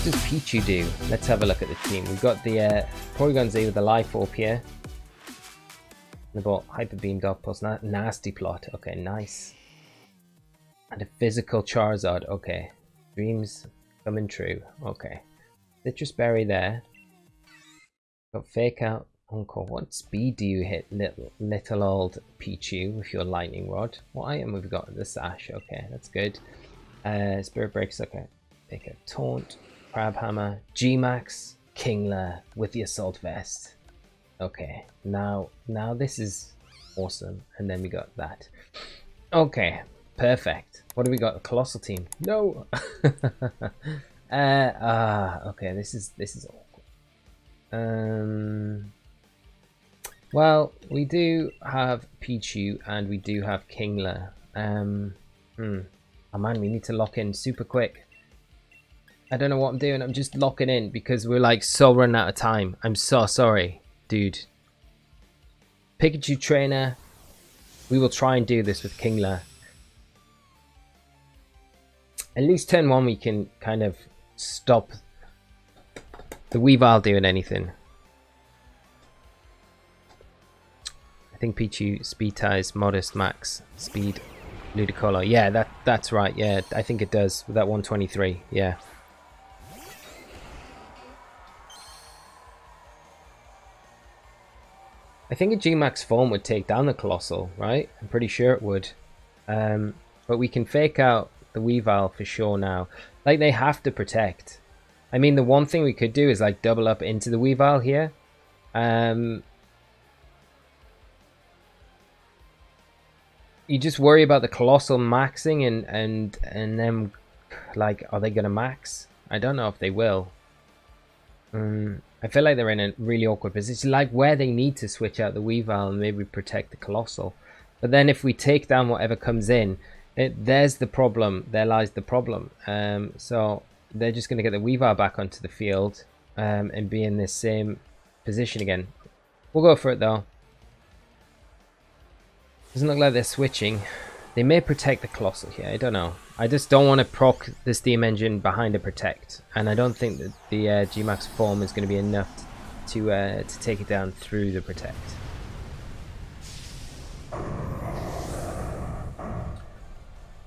what does Pichu do? Let's have a look at the team. We've got the uh, Porygon Z with the Life Orb here. They bought Hyper Beam Dark Pulse, na Nasty Plot. Okay, nice. And a Physical Charizard. Okay. Dreams coming true. Okay. Citrus Berry there. Got Fake Out. Encore. What speed do you hit, little little old Pichu, with your Lightning Rod? What item have we got? The Sash. Okay, that's good. Uh, Spirit Breaks. Okay. Take a Taunt. Crabhammer. G-Max. Kingler with the Assault Vest. Okay. Now, now this is awesome. And then we got that. Okay. Perfect. What do we got? A Coalossal team. No. uh, ah, okay. This is, this is awkward. Um... Well, we do have Pichu and we do have Kingler. Um, hmm. Oh man, we need to lock in super quick. I don't know what I'm doing. I'm just locking in because we're like so running out of time. I'm so sorry, dude. Pikachu trainer. We will try and do this with Kingler. At least turn one we can kind of stop the Weavile doing anything. I think Pichu speed ties modest max speed Ludicolo. Yeah, that that's right. Yeah, I think it does with that 123. Yeah. I think a G-Max Foam would take down the Coalossal, right? I'm pretty sure it would. Um, but we can fake out the Weavile for sure now. Like, they have to protect. I mean, the one thing we could do is, like, double up into the Weavile here. Um, you just worry about the Coalossal maxing and and and then like are they gonna max i don't know if they will um, i feel like they're in a really awkward position like where they need to switch out the weavile and maybe protect the Coalossal. But then if we take down whatever comes in it, there's the problem there lies the problem. Um, so they're just going to get the weavile back onto the field um, and be in this same position again. We'll go for it though. Doesn't look like they're switching. They may protect the Coalossal here, I don't know. I just don't want to proc the Steam Engine behind a Protect. And I don't think that the uh, G-Max Foam is going to be enough to, uh, to take it down through the Protect.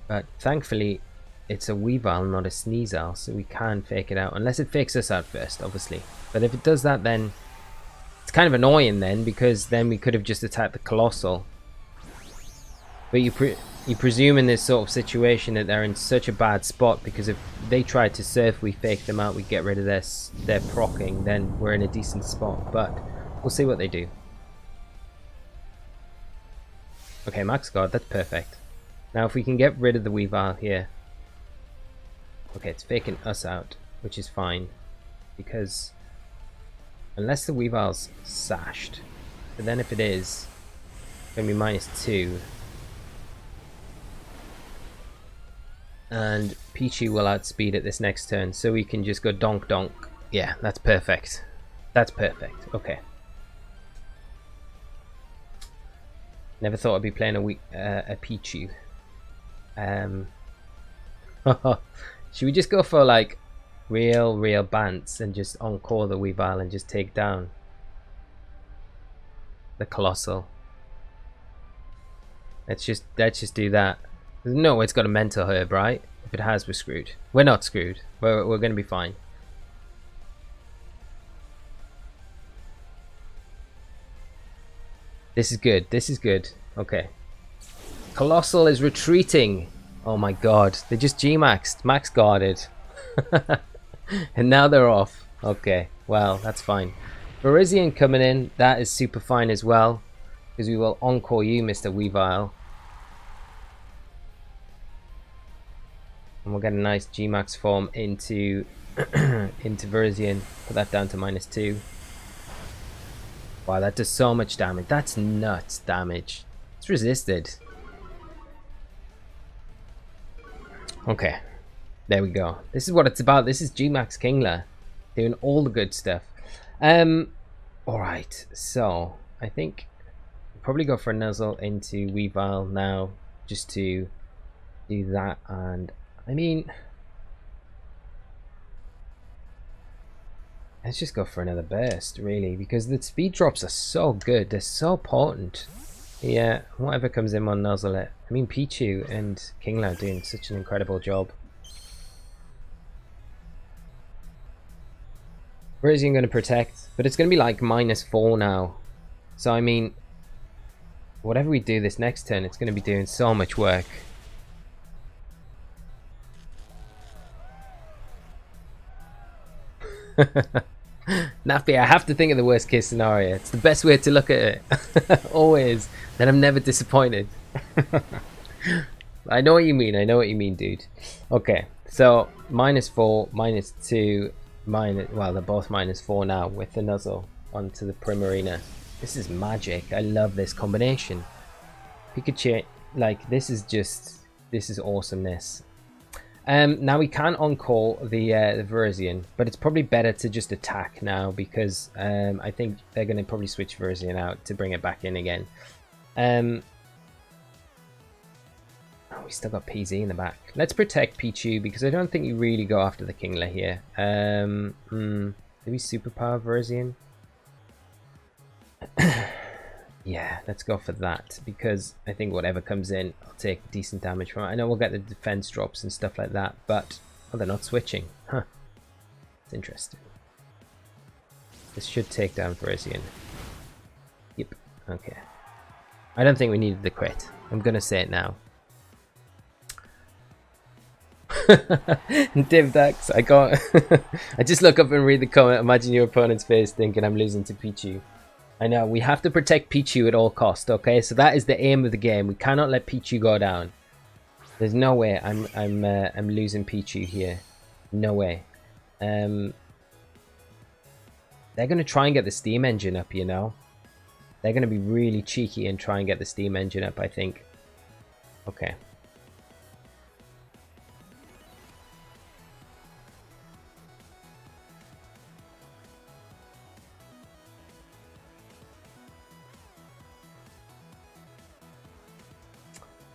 But thankfully, it's a Weavile, not a Sneasel, so we can fake it out. Unless it fakes us out first, obviously. But if it does that, then it's kind of annoying then, because then we could have just attacked the Coalossal but you pre you presume in this sort of situation that they're in such a bad spot because if they try to surf, we fake them out, we get rid of their their procking, then we're in a decent spot. But we'll see what they do. Okay, max guard, that's perfect. Now if we can get rid of the Weavile here. Okay, it's faking us out, which is fine. Because unless the Weavile's sashed, but then if it is, it's going to be minus two. And Pichu will outspeed at this next turn so we can just go donk donk. Yeah that's perfect. That's perfect. Okay. Never thought I'd be playing a week uh, a Pichu um should we just go for like real real bants and just encore the Weavile and just take down the Coalossal? Let's just let's just do that no, way it's got a mental herb, right? If it has, we're screwed. We're not screwed. We're, we're going to be fine. This is good. This is good. Okay. Coalossal is retreating. Oh my god. They just G-maxed. Max guarded. and now they're off. Okay. Well, that's fine. Virizion coming in. That is super fine as well. Because we will encore you, Mr. Weavile. And we'll get a nice G-Max Foam into into Virizion. Put that down to minus two. Wow, that does so much damage. That's nuts damage. It's resisted. Okay. There we go. This is what it's about. This is G-Max Kingler. Doing all the good stuff. Um, Alright, so I think will probably go for a Nuzzle into Weavile now just to do that and I mean, Let's just go for another burst, really, because the speed drops are so good. They're so potent. Yeah, whatever comes in, on nuzzle it. I mean, Pichu and Kingler are doing such an incredible job. You're going to protect, but it's going to be like minus four now. So, I mean, whatever we do this next turn, it's going to be doing so much work. Nappy, I have to think of the worst case scenario. It's the best way to look at it. Always. Then I'm never disappointed. I know what you mean. I know what you mean, dude. Okay, so minus four, minus two, minus. Well, they're both minus four now with the nuzzle onto the Primarina. This is magic. I love this combination. Pikachu, like this is just this is awesomeness. Um, now we can encore the, uh, the Virizion, but it's probably better to just attack now because um, I think they're going to probably switch Virizion out to bring it back in again. Um, oh, we still got PZ in the back. Let's protect Pichu because I don't think you really go after the Kingler here. Um, hmm, we superpower Virizion? Yeah, let's go for that because I think whatever comes in, I'll take decent damage from it. I know we'll get the defense drops and stuff like that, but oh, they're not switching. Huh. It's interesting. This should take down Virizion. Yep. Okay. I don't think we needed the crit. I'm gonna say it now. Divdax, I got. I just look up and read the comment. Imagine your opponent's face thinking I'm losing to Pichu. I know, we have to protect Pichu at all cost, okay? So that is the aim of the game. We cannot let Pichu go down. There's no way I'm I'm uh, I'm losing Pichu here. No way. Um They're to try and get the steam engine up, you know. They're to be really cheeky and try and get the steam engine up, I think. Okay.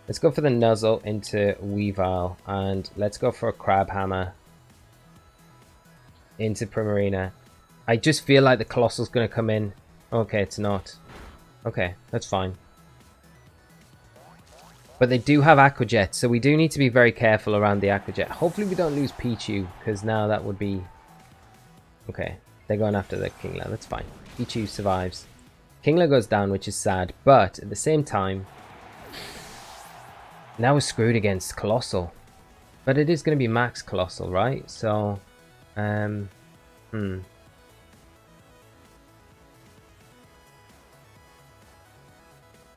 Let's go for the Nuzzle into Weavile and let's go for a Crabhammer into Primarina. I just feel like the Coalossal's going to come in. Okay, it's not. Okay, that's fine. But they do have Aqua Jet, so we do need to be very careful around the Aqua Jet. Hopefully we don't lose Pichu, because now that would be... Okay, they're going after the Kingler, that's fine. Pichu survives. Kingler goes down, which is sad, but at the same time, now we're screwed against Coalossal. But it is going to be max Coalossal, right? So, um, hmm.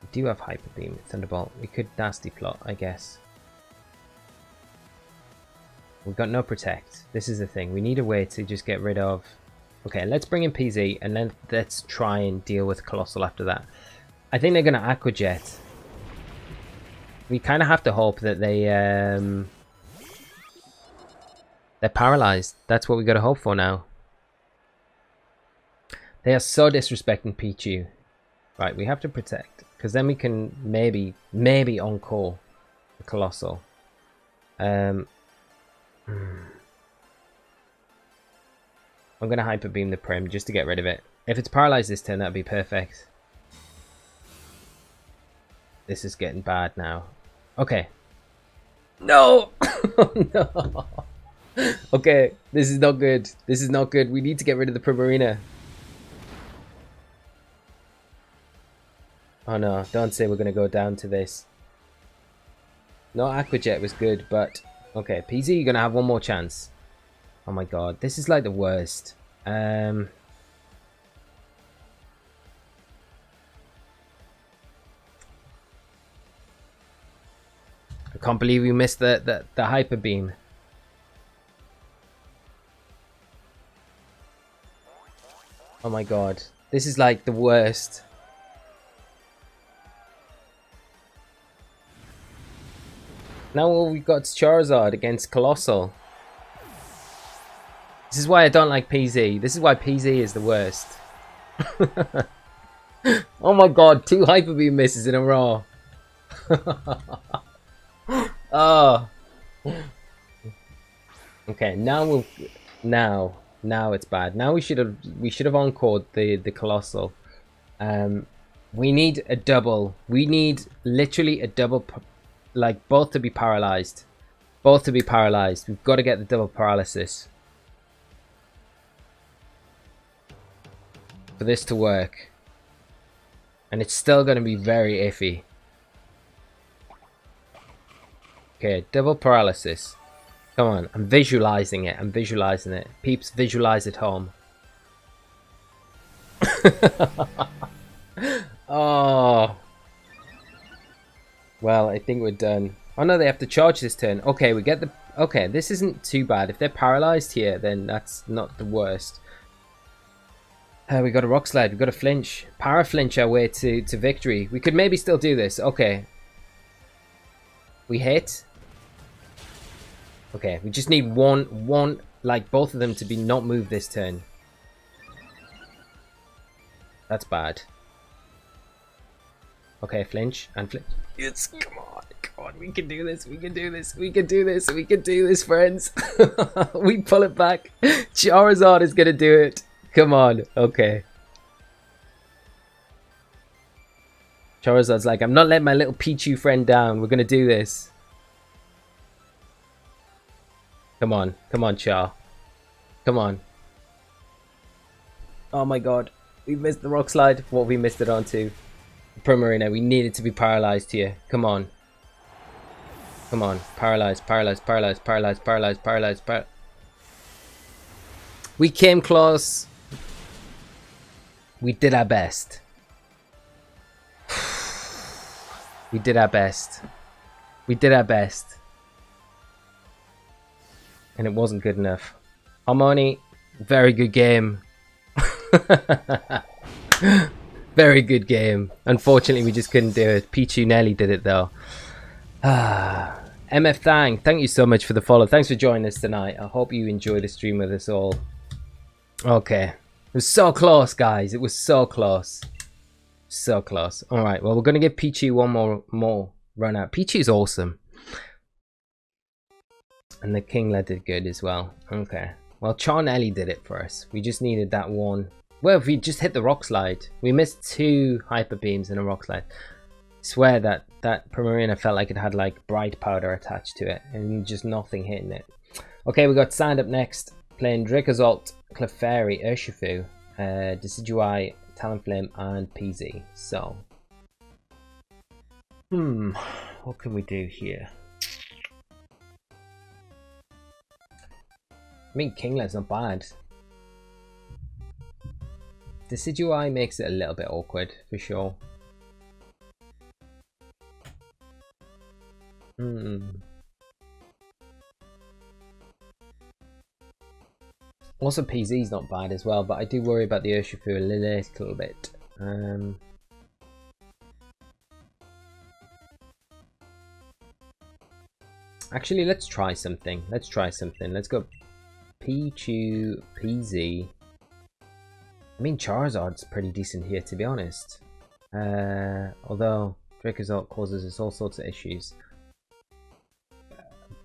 We do have Hyper Beam, Thunderbolt. We could Nasty Plot, I guess. We've got no Protect. This is the thing. We need a way to just get rid of... Okay, let's bring in PZ and then let's try and deal with Coalossal after that. I think they're going to Aqua Jet we kind of have to hope that they um, they're paralyzed. That's what we got to hope for now. They are so disrespecting Pichu. Right, we have to protect because then we can maybe maybe call the Coalossal. Um, I'm gonna hyper beam the Prim just to get rid of it. If it's paralyzed this turn, that'd be perfect. This is getting bad now. Okay. No! no! Okay, this is not good. This is not good. We need to get rid of the Primarina. Oh no, don't say we're going to go down to this. No, Aqua Jet was good, but... Okay, PZ, you're going to have one more chance. Oh my god, this is like the worst. Um... can't believe we missed the, the, the hyper beam. Oh my god. This is like the worst. Now all we've got is Charizard against Coalossal. This is why I don't like PZ. This is why PZ is the worst. oh my god, two Hyper Beam misses in a row. Oh. Okay, now we'll now Now it's bad. Now we should have we should have encored the the Coalossal. Um, we need a double. We need literally a double, like both to be paralyzed, both to be paralyzed. We've got to get the double paralysis for this to work, and it's still going to be very iffy. Okay, double paralysis. Come on, I'm visualizing it. I'm visualizing it. Peeps, visualize at home. oh. Well, I think we're done. Oh no, they have to charge this turn. Okay, we get the... Okay, this isn't too bad. If they're paralyzed here, then that's not the worst. Uh, we got a rock slide. We got a flinch. Para flinch our way to, to victory. We could maybe still do this. Okay. We hit. Okay, we just need one, one, like both of them to be not moved this turn. That's bad. Okay, flinch and flinch. It's come on, come on, we can do this, we can do this, we can do this, we can do this, friends. we pull it back. Charizard is gonna do it. Come on, okay. Charizard's like, I'm not letting my little Pichu friend down. We're gonna do this. Come on. Come on, Char. Come on. Oh my god. We missed the rock slide. What we missed it onto. Primarina, we needed to be paralyzed here. Come on. Come on. Paralyzed, paralyzed, paralyzed, paralyzed, paralyzed, paralyzed, paralyzed. We came close. We did our best. we did our best. We did our best and it wasn't good enough. Harmony, very good game. very good game. Unfortunately, we just couldn't do it. Pichu Nelly did it though. Ah, MF Thang, thank you so much for the follow. Thanks for joining us tonight. I hope you enjoy the stream with us all. Okay. It was so close, guys. It was so close. So close. Alright, well, we're going to give Pichu one more more run out. Pichu's awesome. And the Kingler did good as well. Okay. Well, Charnelli did it for us. We just needed that one. Well, if we just hit the rock slide. We missed two hyper beams in a rock slide. Swear that that Primarina felt like it had like bright powder attached to it and just nothing hitting it. Okay, we got Sand up next. Playing Dracozolt, Clefairy, Urshifu, uh, Decidueye, Talonflame, and PZ. So, hmm, what can we do here? I mean, Kingler's not bad. Decidueye makes it a little bit awkward, for sure. Hmm. Also, PZ's not bad as well, but I do worry about the Urshifu a little bit. Um, actually, let's try something. Let's try something. Let's go Pichu, PZ. I mean, Charizard's pretty decent here, to be honest. Uh, although Dracozolt causes us all sorts of issues.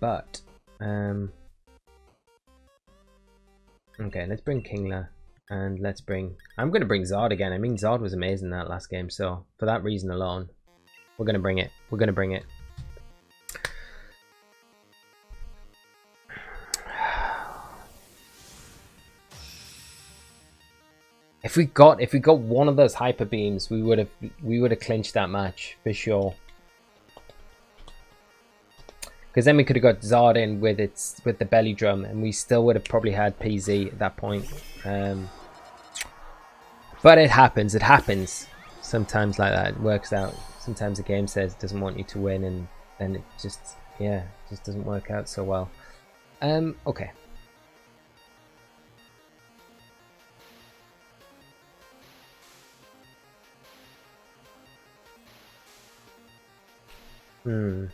But, um, okay, let's bring Kingler and let's bring. I'm going to bring Zard again. I mean, Zard was amazing that last game, so for that reason alone, we're going to bring it. We're going to bring it. If we got if we got one of those hyper beams, we would have we would have clinched that match for sure. Because then we could have got Zard in with its with the belly drum, and we still would have probably had PZ at that point. Um, but it happens. It happens sometimes like that. It works out. Sometimes the game says it doesn't want you to win, and then it just yeah, just doesn't work out so well. Um, okay. Hmm.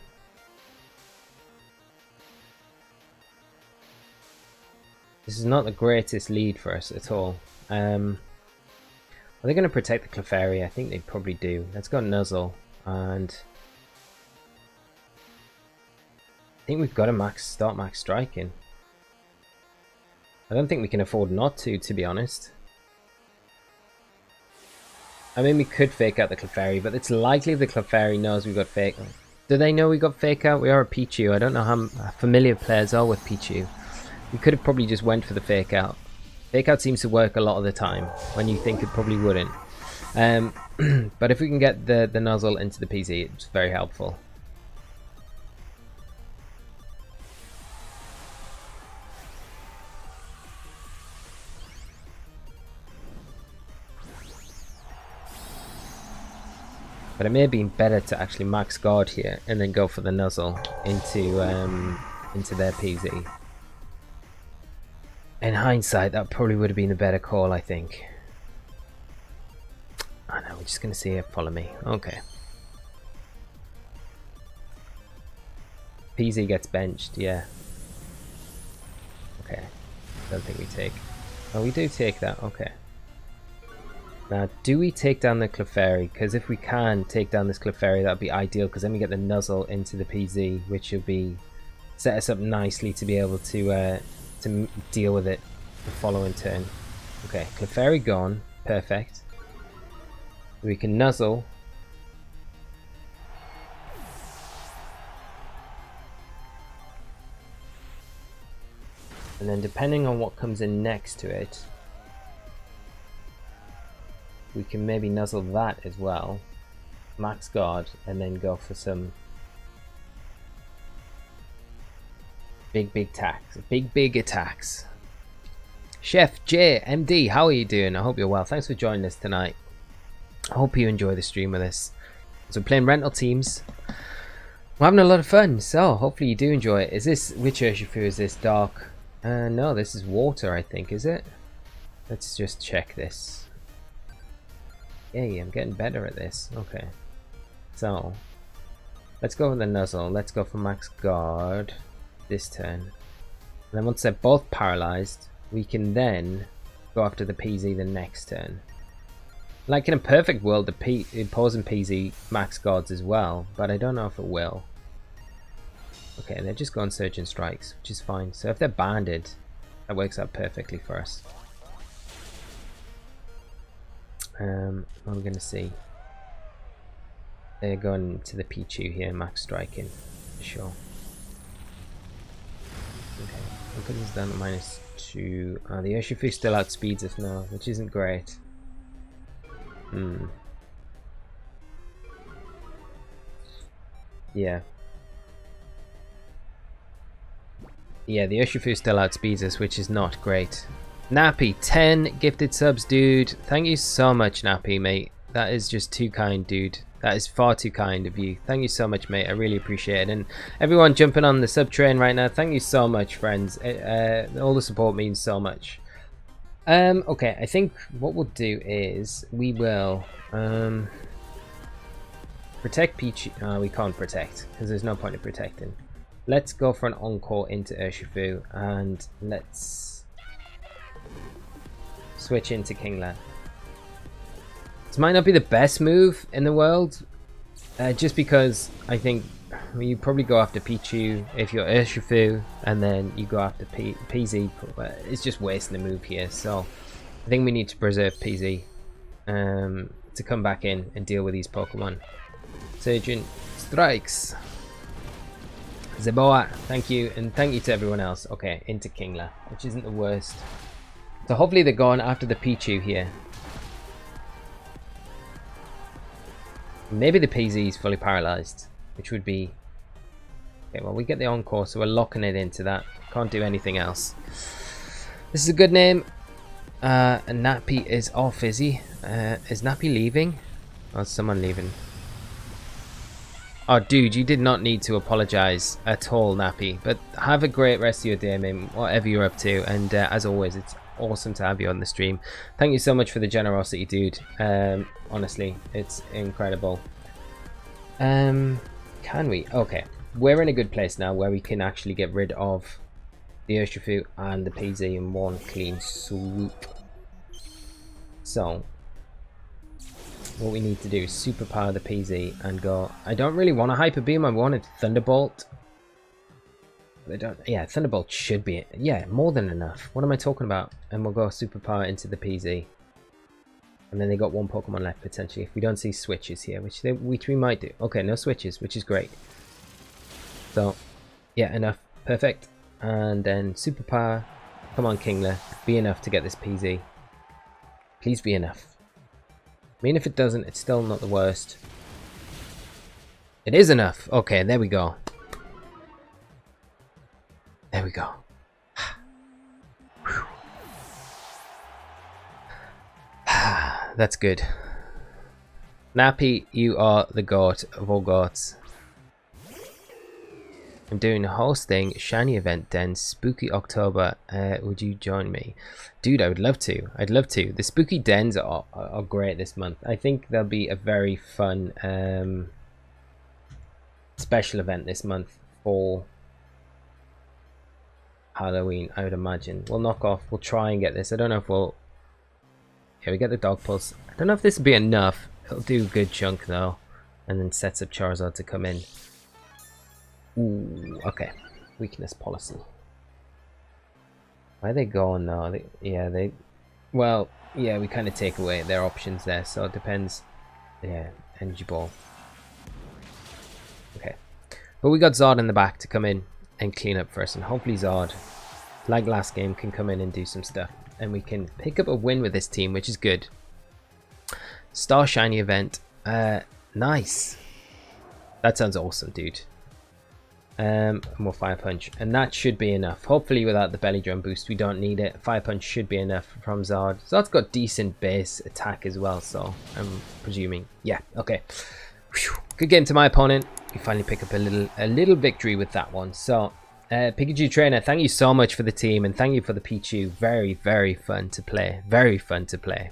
This is not the greatest lead for us at all. Um, are they going to protect the Clefairy? I think they probably do. Let's go Nuzzle. And I think we've got to max start max striking. I don't think we can afford not to, to be honest. I mean, we could fake out the Clefairy, but it's likely the Clefairy knows we've got fake. Do they know we got fake out? We are a Pichu. I don't know how familiar players are with Pichu. We could have probably just went for the fake out. Fake out seems to work a lot of the time when you think it probably wouldn't. Um, but if we can get the, the nuzzle into the PZ, it's very helpful. But it may have been better to actually max guard here and then go for the nuzzle into um, into their PZ. In hindsight, that probably would have been a better call, I think. I know, we're just going to see it follow me. Okay. PZ gets benched, yeah. Okay. Don't think we take. Oh, we do take that, okay. Now, do we take down the Clefairy? Because if we can take down this Clefairy, that would be ideal, because then we get the Nuzzle into the PZ, which will be set us up nicely to be able to uh, to deal with it the following turn. Okay, Clefairy gone. Perfect. We can Nuzzle. And then depending on what comes in next to it, we can maybe nuzzle that as well. Max guard and then go for some big big attacks. Big big attacks. Chef J MD, how are you doing? I hope you're well. Thanks for joining us tonight. I hope you enjoy the stream with us. So playing rental teams. We're having a lot of fun, so hopefully you do enjoy it. Is this which Urshifu is this dark? Uh no, this is water I think, is it? Let's just check this. Yay, I'm getting better at this. Okay. So, let's go with the Nuzzle. Let's go for Max Guard this turn. And then once they're both paralyzed, we can then go after the PZ the next turn. Like in a perfect world, the P Opposing PZ max guards as well, but I don't know if it will. Okay, they're just going Surging Strikes, which is fine. So if they're banded, that works out perfectly for us. Um, what are we going to see? They're going to the Pichu here, max striking, for sure. Okay, at this down to minus two. Uh, the Urshifu still outspeeds us now, which isn't great. Hmm. Yeah. Yeah, the Urshifu still outspeeds us, which is not great. Nappy, 10 gifted subs, dude. Thank you so much, Nappy, mate. That is just too kind, dude. That is far too kind of you. Thank you so much, mate. I really appreciate it. And everyone jumping on the sub train right now, thank you so much, friends. Uh, all the support means so much. Um, okay, I think what we'll do is we will um, protect Peach. Uh, we can't protect because there's no point in protecting. Let's go for an encore into Urshifu and let's switch into Kingler. This might not be the best move in the world, uh, just because I think you probably go after Pichu if you're Urshifu, and then you go after P PZ. But it's just wasting the move here, so I think we need to preserve PZ um, to come back in and deal with these Pokemon. Surging Strikes. Zeboa, thank you, and thank you to everyone else. Okay, into Kingler, which isn't the worst. So hopefully they're gone after the Pichu here. Maybe the PZ is fully paralyzed, which would be... Okay, well we get the Encore, so we're locking it into that. Can't do anything else. This is a good name. Uh, Nappy is off, is he? Uh, is Nappy leaving? Or is someone leaving? Oh, dude, you did not need to apologize at all, Nappy. But have a great rest of your day, man, whatever you're up to. And uh, as always, it's awesome to have you on the stream. Thank you so much for the generosity, dude. Um, honestly, it's incredible. Um, can we? Okay, we're in a good place now where we can actually get rid of the Urshifu and the PZ in one clean swoop. So, what we need to do is superpower the PZ and go. I don't really want a Hyper Beam, I wanted Thunderbolt. They don't. Yeah, Thunderbolt should be. Yeah, more than enough. What am I talking about? And we'll go Superpower into the PZ. And then they got one Pokemon left potentially. If we don't see switches here, which they which we might do. Okay, no switches, which is great. So, yeah, enough. Perfect. And then Superpower. Come on, Kingler. Be enough to get this PZ. Please be enough. I mean, if it doesn't, it's still not the worst. It is enough. Okay, there we go. There we go. That's good. Nappy, you are the god of all gods. I'm doing a hosting shiny event then spooky October. Uh, would you join me, dude? I would love to. I'd love to. The spooky dens are, are, are great this month. I think there'll be a very fun um, special event this month for Halloween. I would imagine we'll knock off. We'll try and get this. I don't know if we'll. Here, we get the dark pulse. I don't know if this will be enough. It'll do a good chunk though, and then sets up Charizard to come in. Ooh, okay. Weakness policy. Where they going now? They, yeah, they... Well, yeah, we kind of take away their options there, so it depends. Yeah, energy ball. Okay. But we got Zard in the back to come in and clean up first, and hopefully Zard, like last game, can come in and do some stuff. And we can pick up a win with this team, which is good. Star Shiny event. Uh, nice. That sounds awesome, dude. Um, more Fire Punch. And that should be enough. Hopefully without the Belly Drum boost, we don't need it. Fire Punch should be enough from Zard. Zard's got decent base attack as well, so I'm presuming. Yeah, okay. Whew. Good game to my opponent. We finally pick up a little a little victory with that one. So, uh, Pikachu Trainer, thank you so much for the team and thank you for the Pichu. Very, very fun to play. Very fun to play.